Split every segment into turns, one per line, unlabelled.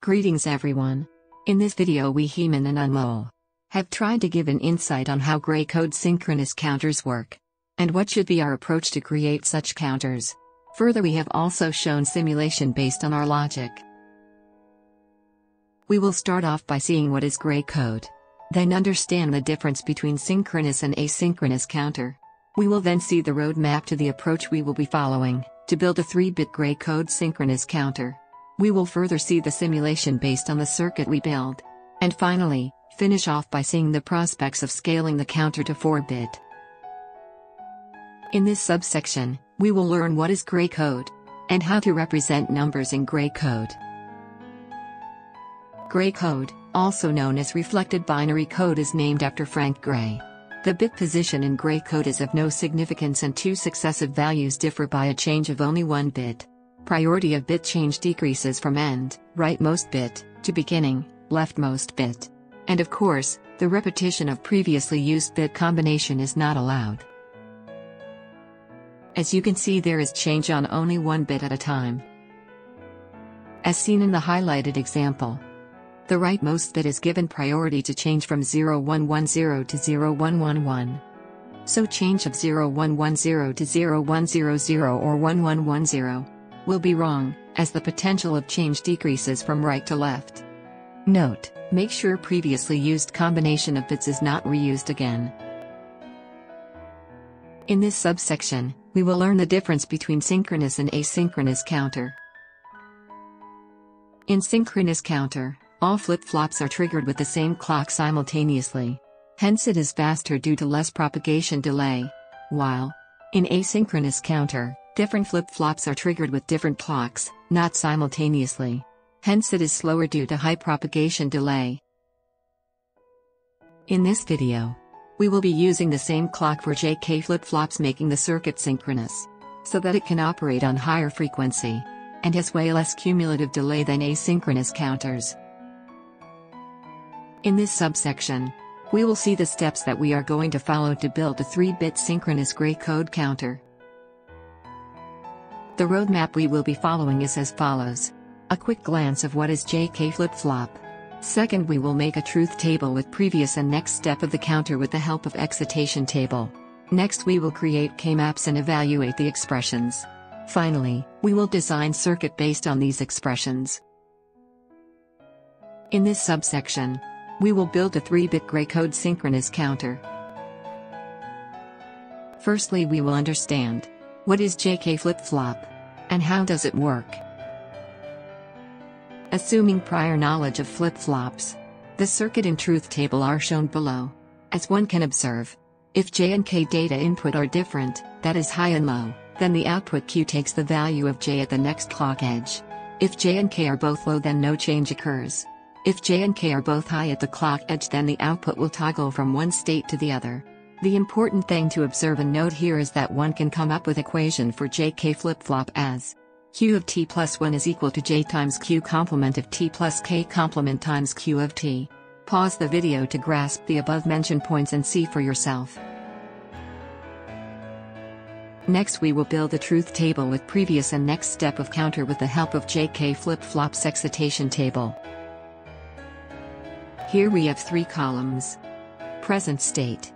Greetings everyone. In this video we Heman and Anmol have tried to give an insight on how gray code synchronous counters work and what should be our approach to create such counters. Further we have also shown simulation based on our logic. We will start off by seeing what is gray code. Then understand the difference between synchronous and asynchronous counter. We will then see the roadmap to the approach we will be following to build a 3-bit gray code synchronous counter. We will further see the simulation based on the circuit we build. And finally, finish off by seeing the prospects of scaling the counter to 4-bit. In this subsection, we will learn what is gray code and how to represent numbers in gray code. Gray code, also known as reflected binary code is named after Frank Gray. The bit position in gray code is of no significance and two successive values differ by a change of only one bit. Priority of bit change decreases from end, rightmost bit, to beginning, leftmost bit. And of course, the repetition of previously used bit combination is not allowed. As you can see there is change on only one bit at a time. As seen in the highlighted example. The rightmost bit is given priority to change from 0110 to 0111. So change of 0110 to 0100 or 1110 will be wrong, as the potential of change decreases from right to left. Note, make sure previously used combination of bits is not reused again. In this subsection, we will learn the difference between synchronous and asynchronous counter. In synchronous counter, all flip-flops are triggered with the same clock simultaneously. Hence it is faster due to less propagation delay. While, in asynchronous counter, Different flip-flops are triggered with different clocks, not simultaneously. Hence it is slower due to high propagation delay. In this video, we will be using the same clock for JK flip-flops making the circuit synchronous, so that it can operate on higher frequency, and has way less cumulative delay than asynchronous counters. In this subsection, we will see the steps that we are going to follow to build a 3-bit synchronous gray code counter. The roadmap we will be following is as follows. A quick glance of what is JK flip-flop. Second we will make a truth table with previous and next step of the counter with the help of excitation table. Next we will create K-maps and evaluate the expressions. Finally, we will design circuit based on these expressions. In this subsection, we will build a 3-bit gray code synchronous counter. Firstly we will understand what is JK flip-flop? And how does it work? Assuming prior knowledge of flip-flops, the circuit and truth table are shown below. As one can observe, if J and K data input are different, that is high and low, then the output Q takes the value of J at the next clock edge. If J and K are both low then no change occurs. If J and K are both high at the clock edge then the output will toggle from one state to the other. The important thing to observe and note here is that one can come up with equation for JK flip-flop as Q of t plus 1 is equal to J times Q complement of t plus K complement times Q of t. Pause the video to grasp the above mentioned points and see for yourself. Next we will build a truth table with previous and next step of counter with the help of JK flip-flops excitation table. Here we have three columns. Present state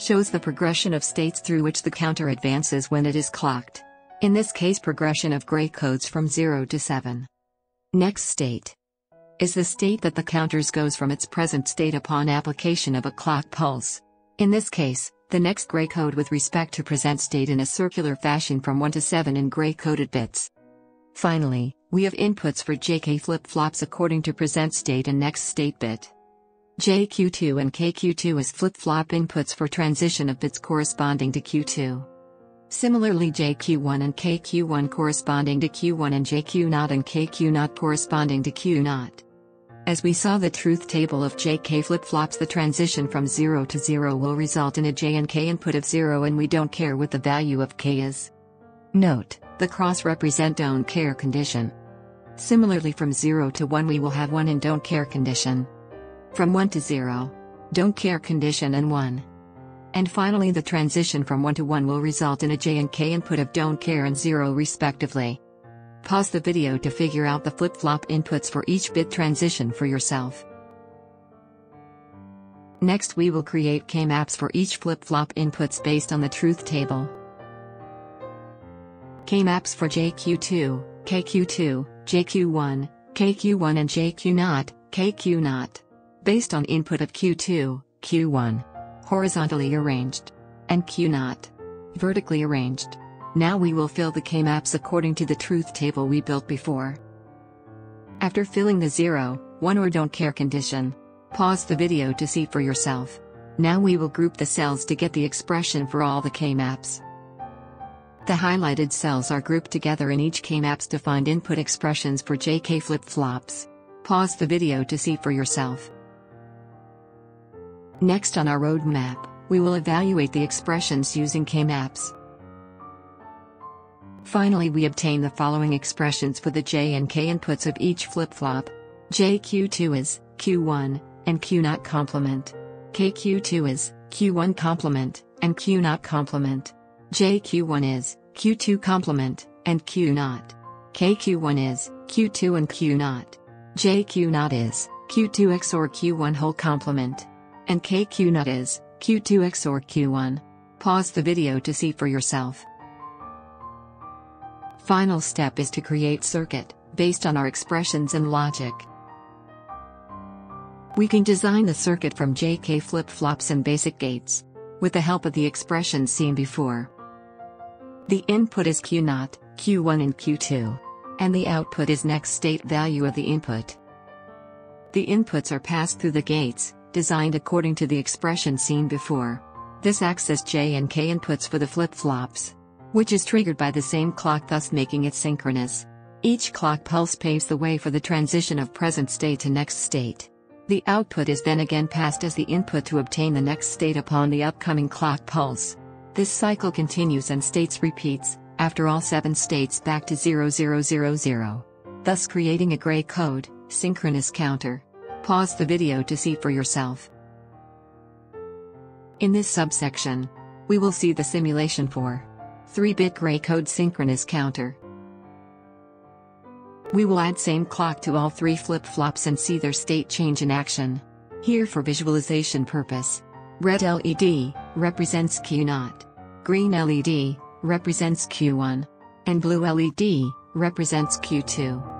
shows the progression of states through which the counter advances when it is clocked. In this case progression of gray codes from 0 to 7. Next state is the state that the counters goes from its present state upon application of a clock pulse. In this case, the next gray code with respect to present state in a circular fashion from 1 to 7 in gray coded bits. Finally, we have inputs for JK flip-flops according to present state and next state bit. JQ2 and KQ2 as flip-flop inputs for transition of bits corresponding to Q2. Similarly JQ1 and KQ1 corresponding to Q1 and JQ0 and KQ0 corresponding to Q0. As we saw the truth table of JK flip-flops the transition from 0 to 0 will result in a J and K input of 0 and we don't care what the value of K is. Note, the cross represent don't care condition. Similarly from 0 to 1 we will have 1 and don't care condition. From 1 to 0. Don't care condition and 1. And finally the transition from 1 to 1 will result in a J and K input of don't care and 0 respectively. Pause the video to figure out the flip-flop inputs for each bit transition for yourself. Next we will create K-maps for each flip-flop inputs based on the truth table. K-maps for JQ2, KQ2, JQ1, KQ1 and JQ0, KQ0. Based on input of Q2, Q1. Horizontally arranged. And Q0. Vertically arranged. Now we will fill the K-maps according to the truth table we built before. After filling the 0, 1 or don't care condition, pause the video to see for yourself. Now we will group the cells to get the expression for all the K-maps. The highlighted cells are grouped together in each K-maps to find input expressions for JK flip-flops. Pause the video to see for yourself. Next on our roadmap, we will evaluate the expressions using K-maps. Finally we obtain the following expressions for the J and K inputs of each flip-flop. JQ2 is Q1 and Q0 complement. KQ2 is Q1 complement and Q0 complement. JQ1 is Q2 complement and Q0. KQ1 is Q2 and Q0. JQ0 is Q2 XOR Q1 whole complement. And KQ0 is Q2 XOR Q1. Pause the video to see for yourself. Final step is to create circuit, based on our expressions and logic. We can design the circuit from JK flip-flops and basic gates. With the help of the expressions seen before. The input is Q0, Q1 and Q2. And the output is next state value of the input. The inputs are passed through the gates, designed according to the expression seen before. This acts as J and K inputs for the flip-flops which is triggered by the same clock thus making it synchronous. Each clock pulse paves the way for the transition of present state to next state. The output is then again passed as the input to obtain the next state upon the upcoming clock pulse. This cycle continues and states repeats, after all 7 states back to 0000, thus creating a gray code, synchronous counter. Pause the video to see for yourself. In this subsection, we will see the simulation for 3-bit gray code synchronous counter. We will add same clock to all three flip-flops and see their state change in action. Here for visualization purpose. Red LED represents Q0. Green LED represents Q1. And blue LED represents Q2.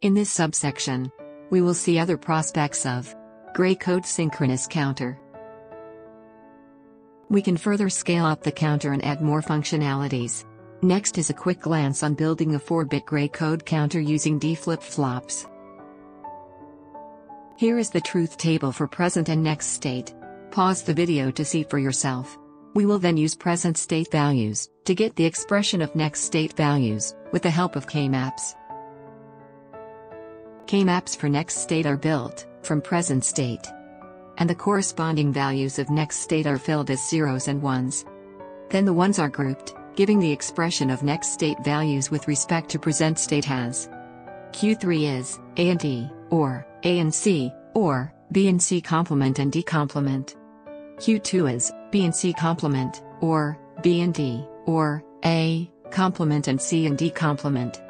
In this subsection, we will see other prospects of gray code synchronous counter. We can further scale up the counter and add more functionalities. Next is a quick glance on building a 4-bit gray code counter using D flip-flops. Here is the truth table for present and next state. Pause the video to see for yourself. We will then use present state values to get the expression of next state values with the help of K-maps. K-maps for next state are built from present state. And the corresponding values of next state are filled as zeros and ones. Then the ones are grouped, giving the expression of next state values with respect to present state has. Q3 is A and D, or A and C, or B and C complement and D complement. Q2 is B and C complement, or B and D, or A complement and C and D complement.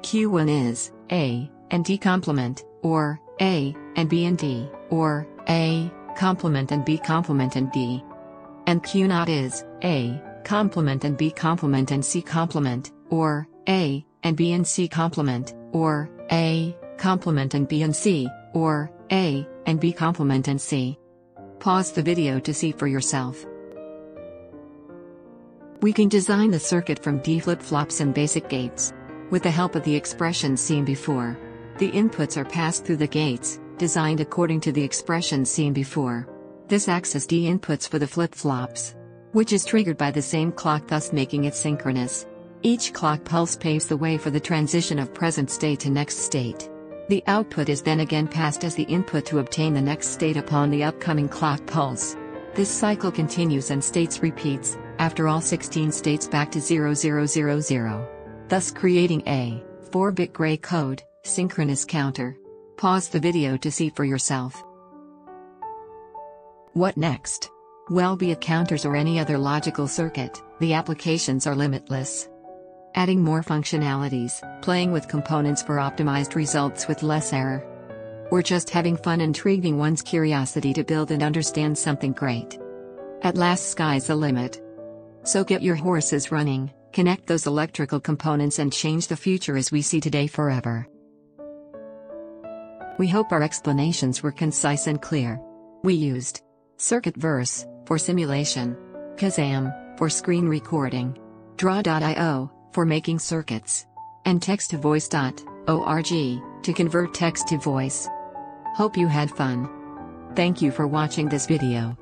Q1 is A and D complement, or A, and B and D, or A, complement and B complement and D. And Q naught is A, complement and B complement and C complement, or A, and B and C complement, or A, complement and B and C, or A, and B complement and C. Pause the video to see for yourself. We can design the circuit from D flip-flops and basic gates. With the help of the expressions seen before. The inputs are passed through the gates, designed according to the expressions seen before. This acts as D inputs for the flip-flops. Which is triggered by the same clock thus making it synchronous. Each clock pulse paves the way for the transition of present state to next state. The output is then again passed as the input to obtain the next state upon the upcoming clock pulse. This cycle continues and states repeats, after all 16 states back to 0000, thus creating a 4-bit gray code, synchronous counter. Pause the video to see for yourself. What next? Well be it counters or any other logical circuit, the applications are limitless adding more functionalities, playing with components for optimized results with less error. Or just having fun intriguing one's curiosity to build and understand something great. At last sky's the limit. So get your horses running, connect those electrical components and change the future as we see today forever. We hope our explanations were concise and clear. We used Circuitverse for simulation, Kazam for screen recording, Draw.io for making circuits. And text-to-voice.org to convert text to voice. Hope you had fun. Thank you for watching this video.